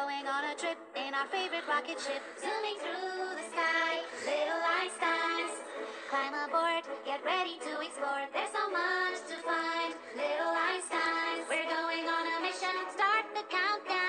going on a trip in our favorite rocket ship. Zooming through the sky, little Einsteins. Climb aboard, get ready to explore. There's so much to find, little Einsteins. We're going on a mission, start the countdown.